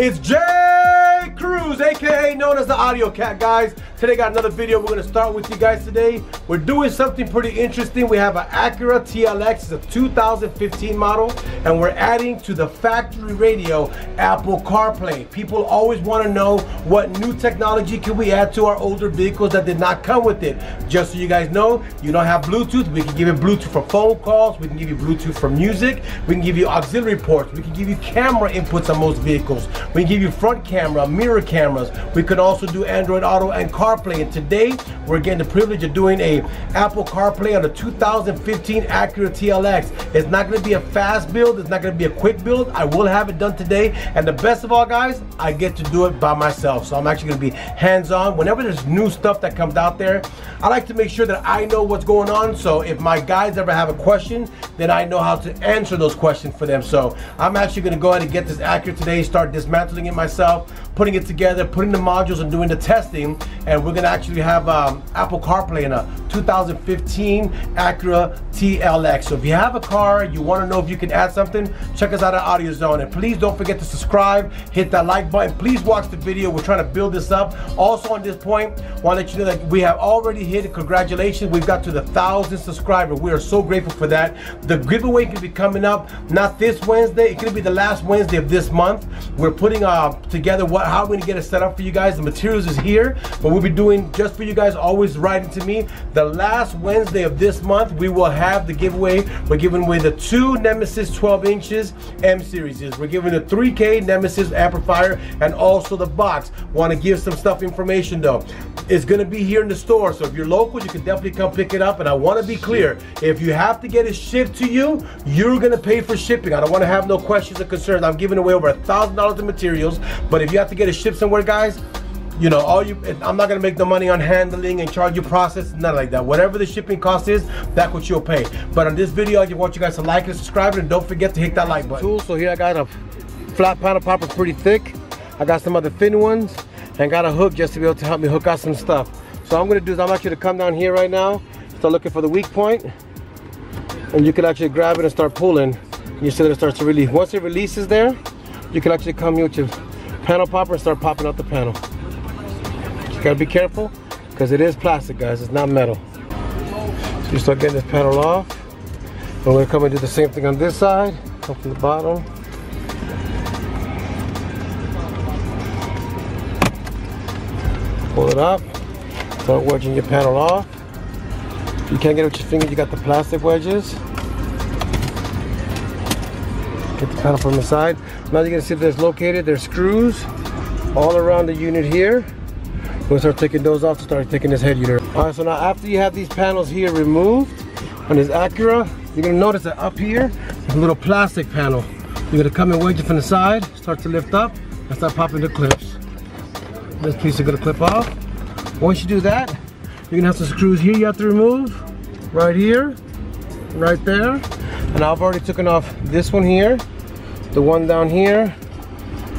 It's Jay! Cruz, aka known as the Audio Cat, guys. Today got another video we're gonna start with you guys today. We're doing something pretty interesting. We have an Acura TLX, it's a 2015 model, and we're adding to the factory radio Apple CarPlay. People always wanna know what new technology can we add to our older vehicles that did not come with it. Just so you guys know, you don't have Bluetooth, we can give you Bluetooth for phone calls, we can give you Bluetooth for music, we can give you auxiliary ports, we can give you camera inputs on most vehicles, we can give you front camera, mirror cameras, we could also do Android Auto and car CarPlay. And today we're getting the privilege of doing a Apple CarPlay on a 2015 Acura TLX. It's not going to be a fast build. It's not going to be a quick build. I will have it done today. And the best of all, guys, I get to do it by myself. So I'm actually going to be hands-on. Whenever there's new stuff that comes out there, I like to make sure that I know what's going on. So if my guys ever have a question, then I know how to answer those questions for them. So I'm actually going to go ahead and get this Acura today, start dismantling it myself, putting it together, putting the modules and doing the testing. And we're gonna actually have um, Apple CarPlay in a 2015 Acura TLX. So if you have a car, you wanna know if you can add something, check us out at AudioZone. And please don't forget to subscribe, hit that like button. Please watch the video. We're trying to build this up. Also on this point, wanna let you know that we have already hit it. Congratulations, we've got to the thousand subscribers. We are so grateful for that. The giveaway could be coming up, not this Wednesday, it could be the last Wednesday of this month. We're putting uh, together what how we're gonna get it set up for you guys. The materials is here, but we'll be doing just for you guys, always writing to me. The last Wednesday of this month, we will have the giveaway. We're giving away the two Nemesis 12 inches M series. We're giving the 3K Nemesis amplifier and also the box. Want to give some stuff information though. It's gonna be here in the store, so if you're local, you can definitely come pick it up. And I want to be clear: if you have to get it shipped to you, you're gonna pay for shipping. I don't want to have no questions or concerns. I'm giving away over a thousand dollars in materials, but if you have to get it shipped somewhere, guys, you know, all you, I'm not gonna make the money on handling and charge you process, nothing like that. Whatever the shipping cost is, that's what you'll pay. But on this video, I just want you guys to like and subscribe and don't forget to hit that like button. Tool, so here I got a flat panel popper pretty thick. I got some other thin ones and got a hook just to be able to help me hook out some stuff. So I'm gonna do is I'm actually to come down here right now, start looking for the weak point, and you can actually grab it and start pulling. You see that it starts to release. Once it releases there, you can actually come here with your panel popper and start popping out the panel. You gotta be careful because it is plastic, guys. It's not metal. So you start getting this panel off. And we're gonna come and do the same thing on this side. Come from the bottom. Pull it up. Start wedging your panel off. If you can't get it with your finger, you got the plastic wedges. Get the panel from the side. Now you're gonna see there's located, there's screws all around the unit here. We'll start taking those off to start taking this head unit. All right, so now after you have these panels here removed on this Acura, you're gonna notice that up here, there's a little plastic panel. You're gonna come and wedge it from the side, start to lift up, and start popping the clips. This piece is gonna clip off. Once you do that, you're gonna have some screws here you have to remove. Right here, right there. And I've already taken off this one here, the one down here,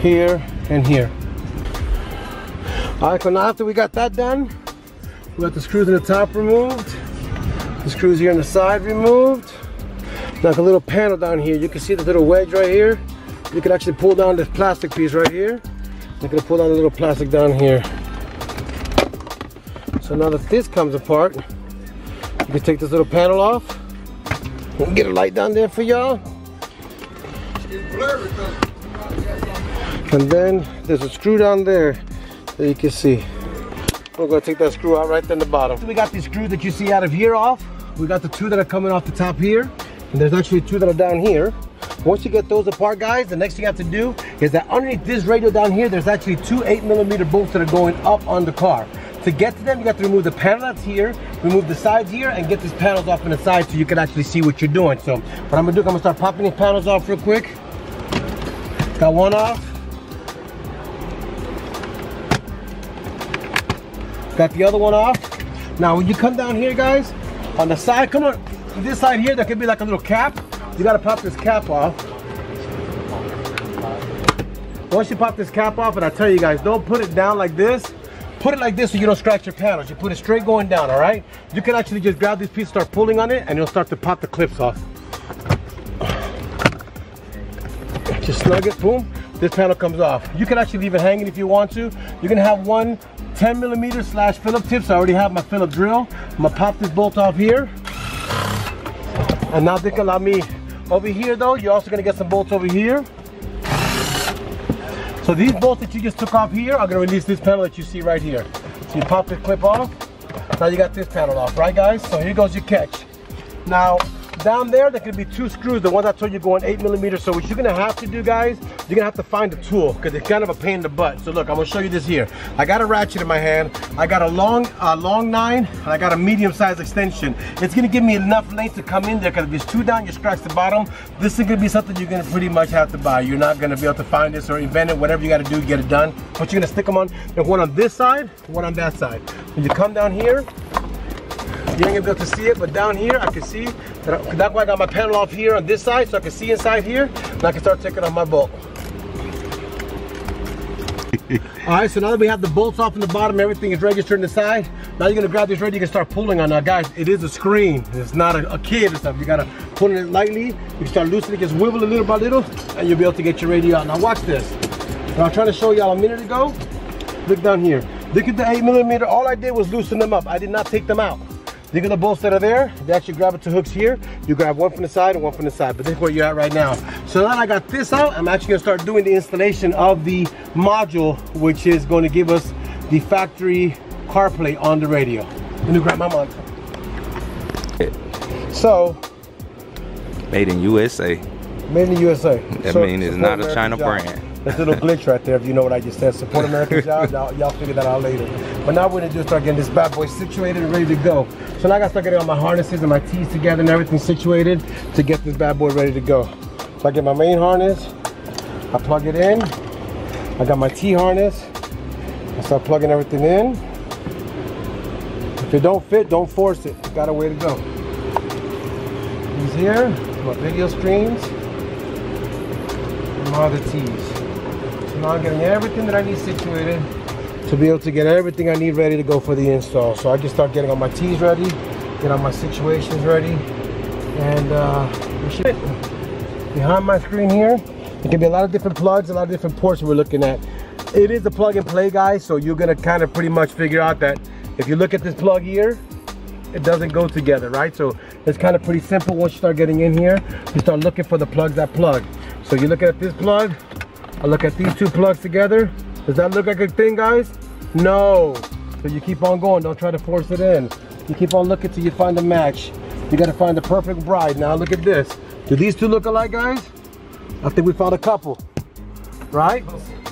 here, and here. All right, so now after we got that done, we got the screws in the top removed, the screws here on the side removed. Like a little panel down here, you can see the little wedge right here. You can actually pull down this plastic piece right here. You're gonna pull down a little plastic down here. So now that this comes apart, you can take this little panel off. Get a light down there for y'all. And then there's a screw down there that you can see. We're gonna take that screw out right in the bottom. So we got these screws that you see out of here off. We got the two that are coming off the top here. And there's actually two that are down here. Once you get those apart, guys, the next thing you have to do is that underneath this radio down here, there's actually two eight millimeter bolts that are going up on the car. To get to them, you have to remove the panels here, remove the sides here, and get these panels off on the side so you can actually see what you're doing. So what I'm gonna do, I'm gonna start popping these panels off real quick. Got one off. Got the other one off. Now when you come down here, guys, on the side, come on, this side here, there could be like a little cap. You gotta pop this cap off. Once you pop this cap off, and I tell you guys, don't put it down like this. Put it like this so you don't scratch your panels. You put it straight going down, all right? You can actually just grab this piece, start pulling on it, and you'll start to pop the clips off. Just snug it, boom. this panel comes off. You can actually leave it hanging if you want to. You're gonna have one 10 millimeter slash Phillips tips. I already have my Phillips drill. I'm gonna pop this bolt off here. And now they can allow me over here though, you're also gonna get some bolts over here. So these bolts that you just took off here are gonna release this panel that you see right here. So you pop the clip off, now you got this panel off, right guys? So here goes your catch. Now, down there, there could be two screws. The ones I told you going eight millimeters. So what you're gonna have to do, guys, you're gonna have to find a tool because it's kind of a pain in the butt. So look, I'm gonna show you this here. I got a ratchet in my hand. I got a long, uh, long nine, and I got a medium size extension. It's gonna give me enough length to come in there because if there's two down, you scratch the bottom. This is gonna be something you're gonna pretty much have to buy. You're not gonna be able to find this or invent it. Whatever you gotta do, get it done. But you're gonna stick them on, there's one on this side, one on that side. When you come down here, you ain't gonna be able to see it, but down here I can see that I, that's why I got my panel off here on this side so I can see inside here and I can start taking off my bolt. All right, so now that we have the bolts off in the bottom, everything is registered in the side. Now you're gonna grab this ready, you can start pulling on. Now guys, it is a screen. It's not a, a kid or stuff. You gotta pull it lightly. You can start loosening it, just wiggle a little by little, and you'll be able to get your radio out. Now watch this. Now I'm trying to show y'all a minute ago. Look down here. Look at the eight millimeter. All I did was loosen them up. I did not take them out. Look at the bolts that are there. They actually grab it to hooks here. You grab one from the side and one from the side, but this is where you're at right now. So now I got this out, I'm actually gonna start doing the installation of the module, which is going to give us the factory CarPlay on the radio. Let me grab my mic. So. Made in USA. Made in USA. That so, means it's not a China job. brand. That's a little glitch right there, if you know what I just said. Support American jobs, y'all figure that out later. But now we're gonna just start getting this bad boy situated and ready to go. So now I gotta start getting all my harnesses and my tees together and everything situated to get this bad boy ready to go. So I get my main harness, I plug it in, I got my T harness, I start plugging everything in. If it don't fit, don't force it. Got a way to go. These here, my video screens, and my other T's. Now I'm getting everything that I need situated to be able to get everything I need ready to go for the install. So I just start getting all my T's ready, get all my situations ready, and uh, behind my screen here, it can be a lot of different plugs, a lot of different ports we're looking at. It is a plug and play guys, so you're gonna kind of pretty much figure out that if you look at this plug here, it doesn't go together, right? So it's kind of pretty simple once you start getting in here. You start looking for the plugs that plug. So you look at this plug, Look at these two plugs together. Does that look like a thing, guys? No. So you keep on going. Don't try to force it in. You keep on looking till you find a match. You gotta find the perfect bride. Now look at this. Do these two look alike, guys? I think we found a couple, right?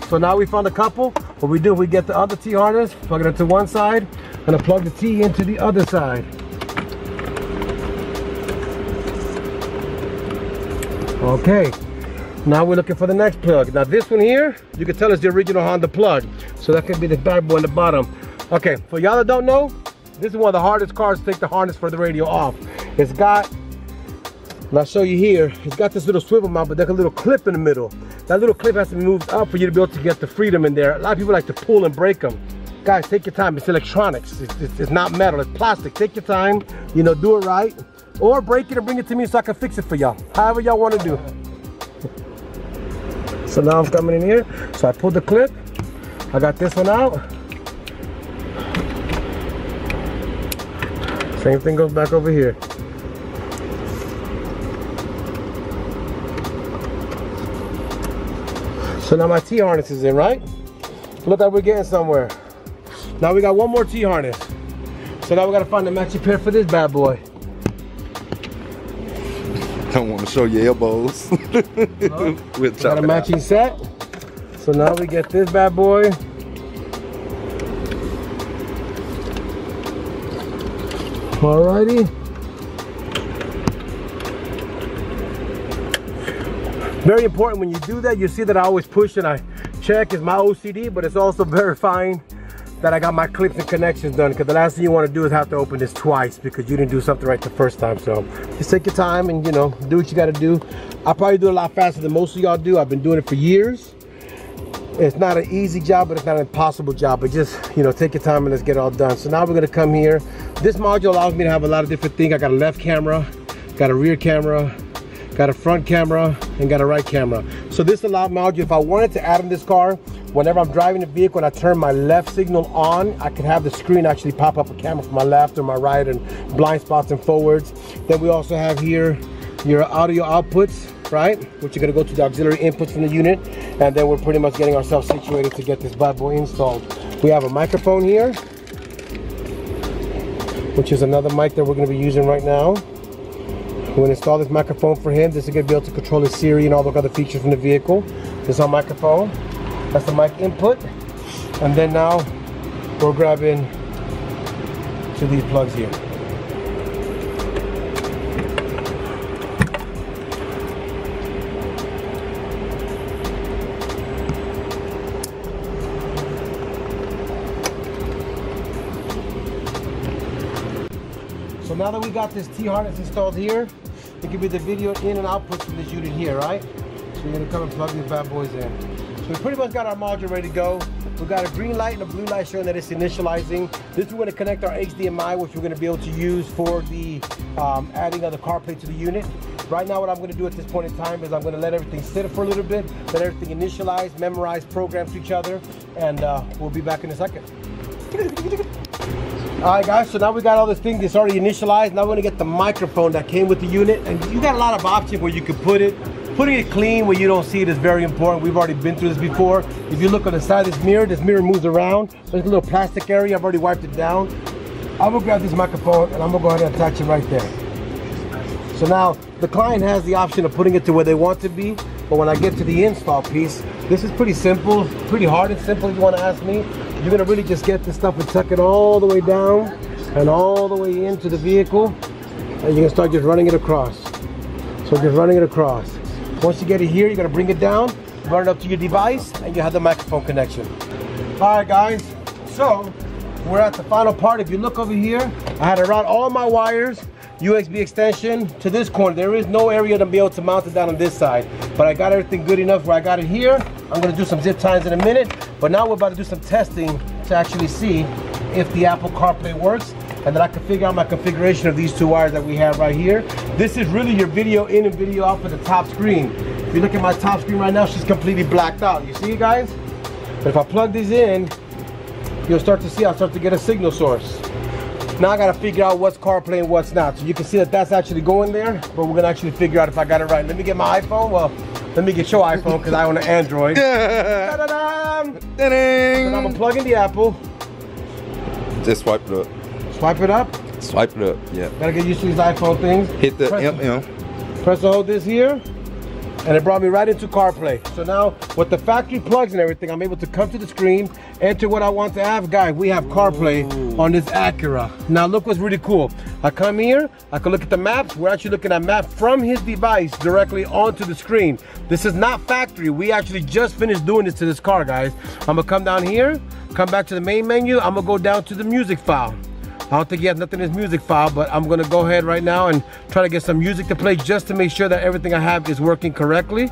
So now we found a couple. What we do, we get the other T harness, plug it into one side, and I plug the T into the other side. Okay, now we're looking for the next plug. Now this one here, you can tell it's the original Honda plug. So that could be the bad boy in the bottom. Okay, for y'all that don't know, this is one of the hardest cars to take the harness for the radio off. It's got, and I'll show you here, it's got this little swivel mount, but there's a little clip in the middle. That little clip has to be moved up for you to be able to get the freedom in there. A lot of people like to pull and break them. Guys, take your time. It's electronics. It's, it's, it's not metal. It's plastic. Take your time. You know, do it right. Or break it and bring it to me so I can fix it for y'all. However y'all want to do. So now I'm coming in here. So I pulled the clip. I got this one out. Same thing goes back over here. So now my T-harness is in, right? Look like we're getting somewhere. Now we got one more T-harness. So now we gotta find a matching pair for this bad boy. Don't want to show your elbows. we'll got a matching set. So now we get this bad boy. Alrighty. Very important when you do that, you see that I always push and I check is my OCD, but it's also verifying that I got my clips and connections done because the last thing you want to do is have to open this twice because you didn't do something right the first time. So just take your time and you know, do what you got to do. I probably do it a lot faster than most of y'all do. I've been doing it for years. It's not an easy job, but it's not an impossible job. But just, you know, take your time and let's get it all done. So now we're going to come here. This module allows me to have a lot of different things. I got a left camera, got a rear camera, got a front camera, and got a right camera. So this allowed me, if I wanted to add in this car, whenever I'm driving the vehicle and I turn my left signal on, I can have the screen actually pop up a camera from my left or my right and blind spots and forwards. Then we also have here your audio outputs, right? Which are gonna go to the auxiliary inputs from the unit. And then we're pretty much getting ourselves situated to get this bad boy installed. We have a microphone here, which is another mic that we're gonna be using right now. We're gonna install this microphone for him. This is gonna be able to control his Siri and all the other features from the vehicle. This is our microphone. That's the mic input. And then now we're grabbing to these plugs here. So now that we got this T-harness installed here, it can be the video in and outputs from this unit here, right? So you're gonna come and plug these bad boys in. So we pretty much got our module ready to go. We've got a green light and a blue light showing that it's initializing. This is going to connect our HDMI, which we're going to be able to use for the um, adding of the CarPlay to the unit. Right now, what I'm going to do at this point in time is I'm going to let everything sit for a little bit, let everything initialize, memorize, program to each other, and uh, we'll be back in a second. All right, guys, so now we got all this thing that's already initialized. Now we're gonna get the microphone that came with the unit, and you got a lot of options where you could put it. Putting it clean where you don't see it is very important. We've already been through this before. If you look on the side of this mirror, this mirror moves around. There's a little plastic area. I've already wiped it down. I'm gonna grab this microphone and I'm gonna go ahead and attach it right there. So now the client has the option of putting it to where they want to be, but when I get to the install piece, this is pretty simple, pretty hard and simple if you wanna ask me. You're gonna really just get this stuff and tuck it all the way down and all the way into the vehicle, and you can start just running it across. So just running it across. Once you get it here, you're gonna bring it down, run it up to your device, and you have the microphone connection. All right, guys, so we're at the final part. If you look over here, I had to route all my wires, USB extension to this corner. There is no area to be able to mount it down on this side, but I got everything good enough where I got it here. I'm gonna do some zip ties in a minute, but now we're about to do some testing to actually see if the Apple CarPlay works and then I can figure out my configuration of these two wires that we have right here. This is really your video in and video out for the top screen. If you look at my top screen right now, she's completely blacked out. You see guys? But if I plug these in, you'll start to see, I'll start to get a signal source. Now I gotta figure out what's CarPlay and what's not. So you can see that that's actually going there, but we're gonna actually figure out if I got it right. Let me get my iPhone. Well, let me get your iPhone because I own an Android. Da-da-dam! And I'm gonna plug in the Apple, Just swipe it up. Swipe it up. Swipe it up. Yeah. Gotta get used to these iPhone things. Hit the Press- MM. Press and hold this here, and it brought me right into CarPlay. So now, with the factory plugs and everything, I'm able to come to the screen, enter what I want to have. Guys, we have CarPlay on this Acura. Now look what's really cool. I come here, I can look at the maps. We're actually looking at map from his device directly onto the screen. This is not factory. We actually just finished doing this to this car, guys. I'm gonna come down here, come back to the main menu. I'm gonna go down to the music file. I don't think he has nothing in his music file, but I'm gonna go ahead right now and try to get some music to play just to make sure that everything I have is working correctly.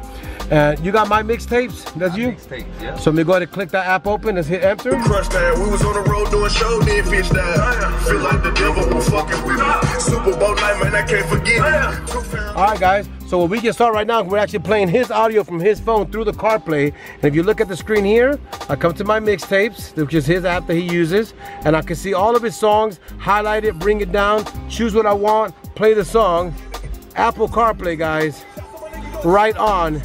And you got my mixtapes? That's you? yeah. So let me go ahead and click that app open. Let's hit enter. Crush down. We was on the road doing show, then fish down. Feel like the devil was fucking with me. Super Bowl night, man, I can't forget it. All right, guys. So what we can start right now, we're actually playing his audio from his phone through the CarPlay. And if you look at the screen here, I come to my mixtapes, which is his app that he uses, and I can see all of his songs, highlight it, bring it down, choose what I want, play the song. Apple CarPlay, guys, right on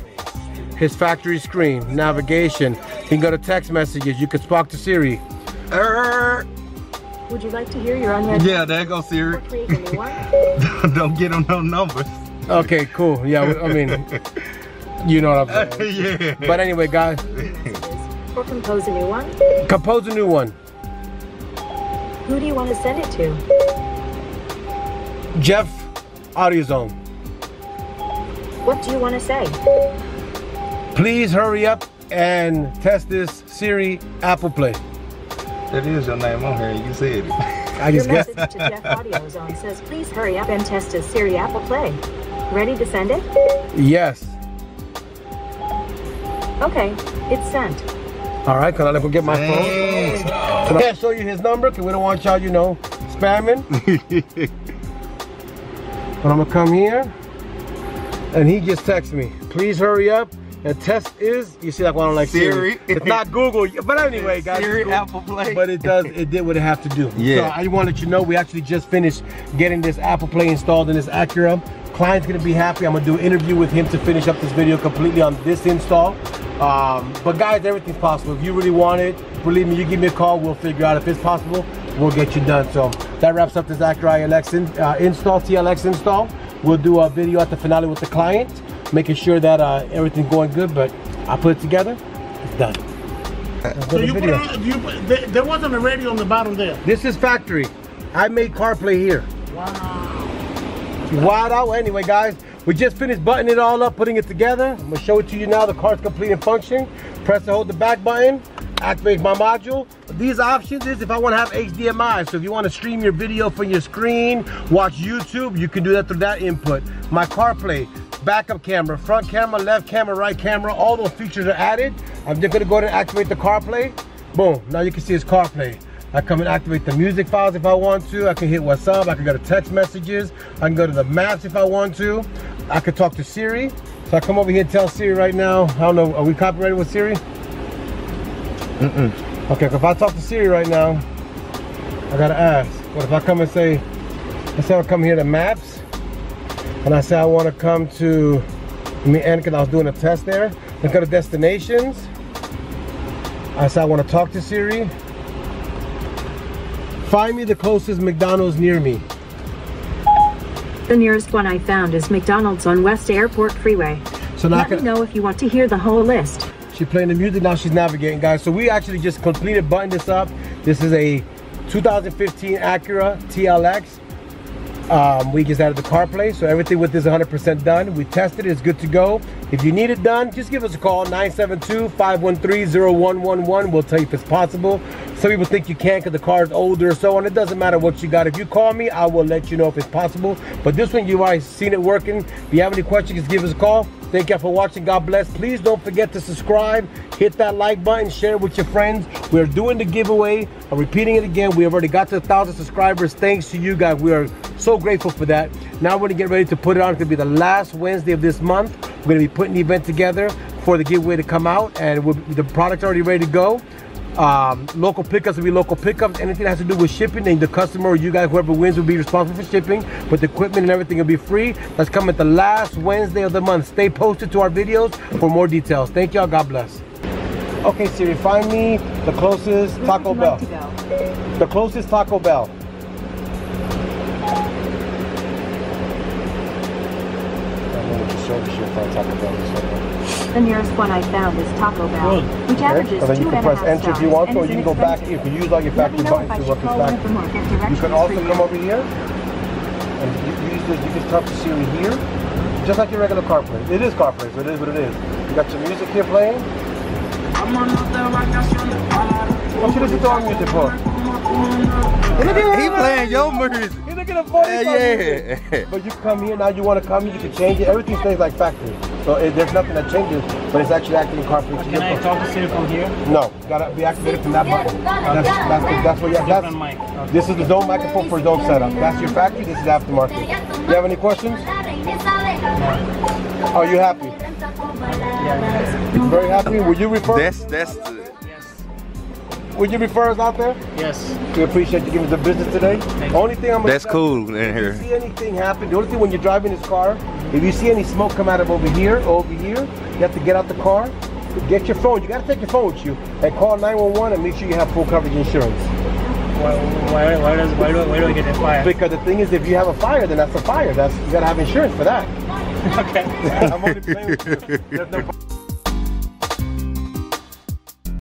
his factory screen. Navigation. You can go to text messages. You can talk to Siri. Would you like to hear your unread Yeah, there go Siri. or create a new one? Don't get on no numbers. Okay, cool. Yeah, I mean, you know what I'm saying. yeah. But anyway, guys, Or compose a new one? compose a new one. Who do you want to send it to? Jeff AudioZone. What do you want to say? Please hurry up and test this Siri Apple Play. that is your name on here. You said it. I Your just guessed. message to Jeff AudioZone says, please hurry up and test a Siri Apple Play. Ready to send it? Yes. Okay, it's sent. All right, can I let go get my phone? Can I show you his number? Cause we don't want y'all, you know, spamming. but I'm gonna come here, and he just texts me. please hurry up. And test is, you see like one on like Siri. Siri. It's not Google, but anyway, guys. Siri, it's Google. Apple Play. But it does, it did what it had to do. Yeah. So I want to let you know, we actually just finished getting this Apple Play installed in this Acura. Client's gonna be happy. I'm gonna do an interview with him to finish up this video completely on this install. Um, but guys, everything's possible. If you really want it, believe me, you give me a call, we'll figure out if it's possible, we'll get you done. So that wraps up this Acura ILX in, uh, install, TLX install. We'll do a video at the finale with the client, making sure that uh, everything's going good, but I put it together, it's done. So you put video. it on, you put, there, there wasn't a radio on the bottom there. This is factory. I made CarPlay here. Wow. Out. Anyway, guys, we just finished buttoning it all up, putting it together. I'm gonna show it to you now. The car's complete and functioning. Press and hold the back button. Activate my module. These options is if I want to have HDMI. So if you want to stream your video from your screen, watch YouTube, you can do that through that input. My CarPlay, backup camera, front camera, left camera, right camera, all those features are added. I'm just gonna go ahead and activate the CarPlay. Boom, now you can see it's CarPlay. I come and activate the music files if I want to. I can hit WhatsApp, I can go to text messages, I can go to the maps if I want to. I can talk to Siri. So I come over here and tell Siri right now, I don't know, are we copyrighted with Siri? Mm-mm. Okay, if I talk to Siri right now, I gotta ask. What if I come and say, let's say I come here to maps, and I say I wanna come to, me end because I was doing a test there. Let's go to destinations. I say I wanna talk to Siri. Find me the closest McDonald's near me. The nearest one I found is McDonald's on West Airport Freeway. So Let me know if you want to hear the whole list. She's playing the music, now she's navigating, guys. So we actually just completed button this up. This is a 2015 Acura TLX. Um, we just added the CarPlay, so everything with this is 100% done. We tested it, it's good to go. If you need it done, just give us a call, 972-513-0111. We'll tell you if it's possible. Some people think you can't because the car is older or so on. It doesn't matter what you got. If you call me, I will let you know if it's possible. But this one, you've already seen it working. If you have any questions, just give us a call. Thank you for watching. God bless. Please don't forget to subscribe, hit that like button, share it with your friends. We're doing the giveaway. I'm repeating it again. We have already got to a thousand subscribers. Thanks to you guys. We are so grateful for that. Now we're gonna get ready to put it on. It's gonna be the last Wednesday of this month. We're gonna be putting the event together for the giveaway to come out, and we'll, the product's already ready to go. Um, local pickups will be local pickups. Anything that has to do with shipping, then the customer or you guys, whoever wins, will be responsible for shipping. But the equipment and everything will be free. That's coming the last Wednesday of the month. Stay posted to our videos for more details. Thank y'all. God bless. Okay, Siri, find me the closest Taco Bell. The closest Taco Bell. The nearest one I found is Taco Bell, which averages So then you can press enter if you want to, or you can go back. If you can use all your factory know buttons to should work this call one of factory. them or get You can also come over here and you, you use this, you can talk to Siri here, just like your regular CarPlay. It is CarPlay, so it is what it is. You got your music here playing. What you listen to our music for? He playing your music. You're looking at 45 Yeah, yeah. But you come here now, you want to come, you can change it. Everything stays like factory. So it, there's nothing that changes, but it's actually acting CarPlay. to Can your I talk to Siri from here? No, gotta be activated from that button. That's that's the, that's what you have. Different That's, mic. Okay. this is the dome microphone for dome setup. That's your factory. This is aftermarket. You have any questions? Are you happy? Very happy. Would you refer? That's that's the, Yes. Would you refer us out there? Yes. We appreciate you giving us the business today. Thank you. Only thing I'm gonna that's tell- cool in If here. you see anything happen, the only thing when you're driving this car, if you see any smoke come out of over here or over here, you have to get out the car, get your phone. You gotta take your phone with you and call 911 and make sure you have full coverage insurance. Why, why, why, does, why, do, why do I get a fire? Because the thing is, if you have a fire, then that's a fire. That's you gotta have insurance for that. okay. I'm only playing with you. There's no-